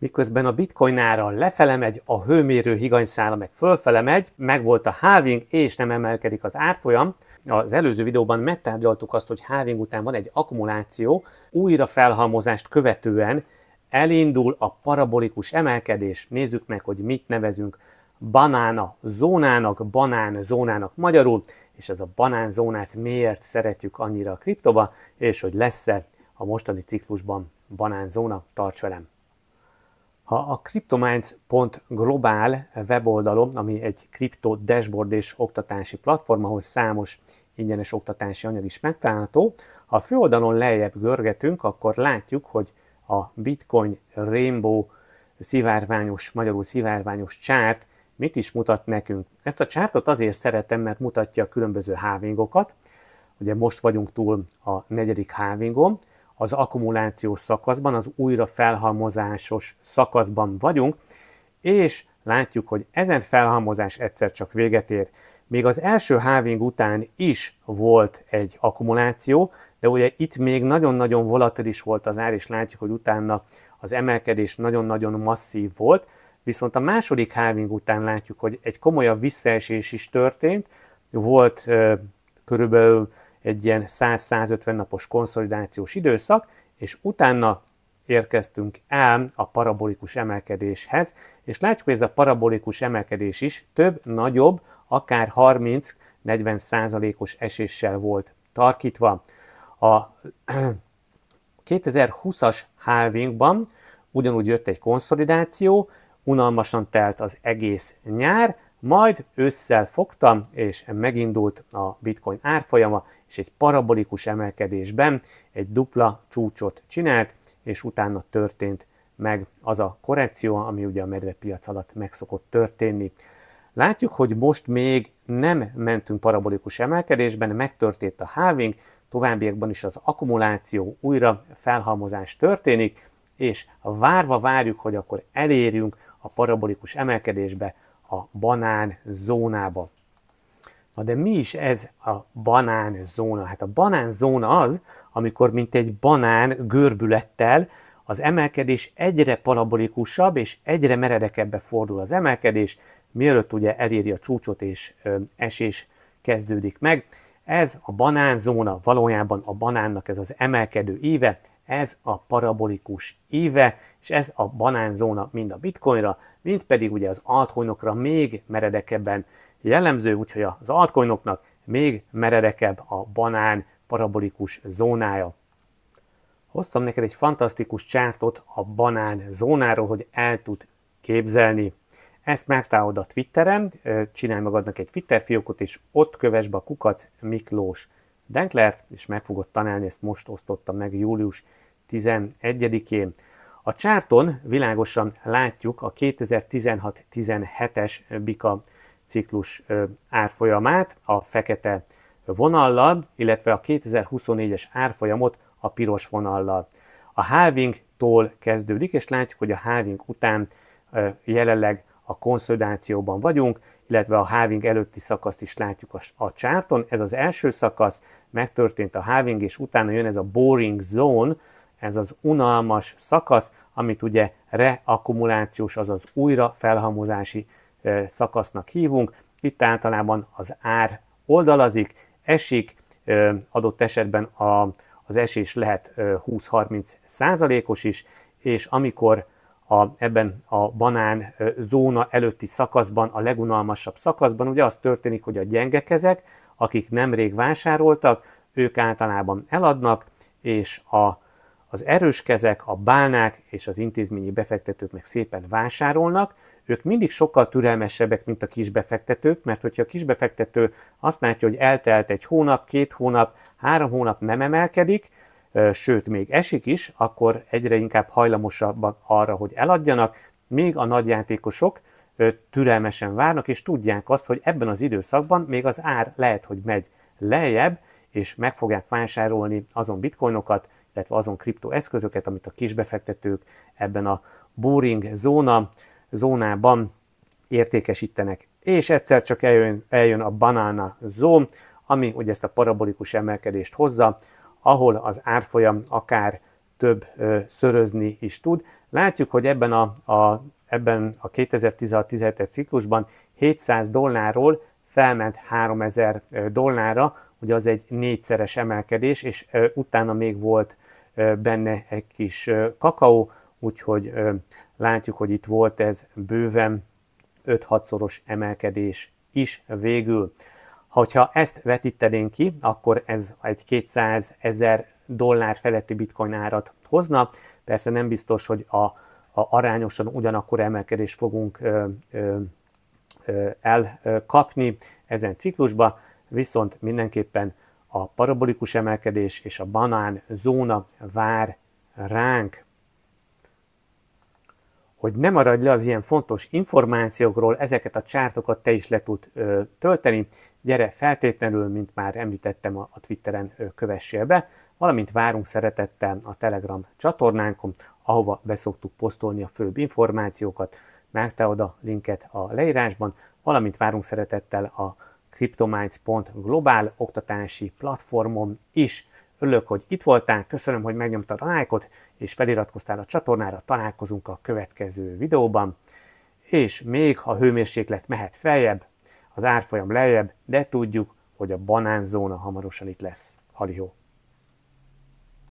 Miközben a bitcoin ára lefele megy, a hőmérő higanyszála meg fölfele megy, meg volt a halving és nem emelkedik az árfolyam, az előző videóban megtárgyaltuk azt, hogy halving után van egy akkumuláció, újra felhalmozást követően elindul a parabolikus emelkedés. Nézzük meg, hogy mit nevezünk banána zónának, banán zónának magyarul, és ez a banán zónát miért szeretjük annyira a kriptoba, és hogy lesz-e a mostani ciklusban banán zóna, tarts velem! Ha a cryptominds.global weboldalon, ami egy kripto dashboard és oktatási platform, ahol számos ingyenes oktatási anyag is megtalálható, ha a főoldalon lejjebb görgetünk, akkor látjuk, hogy a Bitcoin Rainbow szivárványos, magyarul szivárványos csárt mit is mutat nekünk. Ezt a csártot azért szeretem, mert mutatja a különböző halvingokat. Ugye most vagyunk túl a negyedik halvingon, az akkumulációs szakaszban, az újra felhalmozásos szakaszban vagyunk, és látjuk, hogy ezen felhalmozás egyszer csak véget ér. Még az első halving után is volt egy akkumuláció, de ugye itt még nagyon-nagyon volatilis volt az ár, és látjuk, hogy utána az emelkedés nagyon-nagyon masszív volt, viszont a második halving után látjuk, hogy egy komolyabb visszaesés is történt, volt körülbelül egy ilyen 100-150 napos konszolidációs időszak, és utána érkeztünk el a parabolikus emelkedéshez, és látjuk, hogy ez a parabolikus emelkedés is több, nagyobb, akár 30-40 százalékos eséssel volt tarkítva. A 2020-as halvingban ugyanúgy jött egy konszolidáció, unalmasan telt az egész nyár, majd ősszel fogtam, és megindult a bitcoin árfolyama, és egy parabolikus emelkedésben egy dupla csúcsot csinált, és utána történt meg az a korrekció, ami ugye a medvepiac alatt meg szokott történni. Látjuk, hogy most még nem mentünk parabolikus emelkedésben, megtörtént a halving, továbbiakban is az akkumuláció, újra felhalmozás történik, és várva várjuk, hogy akkor elérjünk a parabolikus emelkedésbe, a banán zónába. Na de mi is ez a banán zóna? Hát a banán zóna az, amikor mint egy banán görbülettel az emelkedés egyre parabolikusabb és egyre meredekebbe fordul az emelkedés, mielőtt ugye eléri a csúcsot és esés kezdődik meg. Ez a banánzóna valójában a banánnak ez az emelkedő íve, ez a parabolikus íve, és ez a banánzóna mind a bitcoinra, mind pedig ugye az altcoinokra még meredekebben jellemző, úgyhogy az altcoinoknak még meredekebb a banán parabolikus zónája. Hoztam neked egy fantasztikus csártot a banán zónáról, hogy el tud képzelni. Ezt megtalálod a Twitteren, csinálj magadnak egy Twitter fiókot, és ott kövess be a kukac Miklós Denklert, és meg fogod tanálni, ezt most osztottam meg július 11-én. A csárton világosan látjuk a 2016-17-es Bika ciklus árfolyamát a fekete vonallal, illetve a 2024-es árfolyamot a piros vonallal. A halving-tól kezdődik, és látjuk, hogy a halving után jelenleg a konszolidációban vagyunk, illetve a halving előtti szakaszt is látjuk a, a csárton. Ez az első szakasz, megtörtént a halving, és utána jön ez a boring zone, ez az unalmas szakasz, amit ugye reakkumulációs, azaz újra felhamozási szakasznak hívunk. Itt általában az ár oldalazik, esik, adott esetben a, az esés lehet 20-30 százalékos is, és amikor a, ebben a banán zóna előtti szakaszban, a legunalmasabb szakaszban, ugye az történik, hogy a gyenge kezek, akik nemrég vásároltak, ők általában eladnak, és a, az erős kezek, a bálnák és az intézményi befektetők meg szépen vásárolnak, ők mindig sokkal türelmesebbek, mint a kisbefektetők, mert hogyha a kisbefektető azt látja, hogy eltelt egy hónap, két hónap, három hónap nem emelkedik, sőt még esik is, akkor egyre inkább hajlamosabbak arra, hogy eladjanak, még a nagyjátékosok türelmesen várnak, és tudják azt, hogy ebben az időszakban még az ár lehet, hogy megy lejjebb, és meg fogják vásárolni azon bitcoinokat, illetve azon kriptoeszközöket, amit a kisbefektetők ebben a boring zóna, zónában értékesítenek. És egyszer csak eljön, eljön a banana zone, ami ugye ezt a parabolikus emelkedést hozza, ahol az árfolyam akár több szörözni is tud. Látjuk, hogy ebben a, a, ebben a 2016-17-es ciklusban 700 dollárról felment 3000 dollárra, ugye az egy négyszeres emelkedés, és utána még volt benne egy kis kakaó, úgyhogy látjuk, hogy itt volt ez bőven 5-6-szoros emelkedés is végül. Ha ezt vetítenénk ki, akkor ez egy 200 ezer dollár feletti bitcoin árat hozna. Persze nem biztos, hogy a, a arányosan ugyanakkor emelkedést fogunk ö, ö, elkapni ezen ciklusba, viszont mindenképpen a parabolikus emelkedés és a banán zóna vár ránk. Hogy ne maradj le az ilyen fontos információkról, ezeket a csártokat te is le tud ö, tölteni, gyere feltétlenül, mint már említettem a, a Twitteren ö, kövessél be, valamint várunk szeretettel a Telegram csatornánkon, ahova beszoktuk posztolni a főbb információkat, megtalálod a linket a leírásban, valamint várunk szeretettel a cryptominds.globál oktatási platformon is. Örülök, hogy itt voltál, köszönöm, hogy megnyomtad a lájkot, és feliratkoztál a csatornára, találkozunk a következő videóban. És még a hőmérséklet mehet feljebb, az árfolyam lejjebb, de tudjuk, hogy a banánzóna hamarosan itt lesz. Halihó!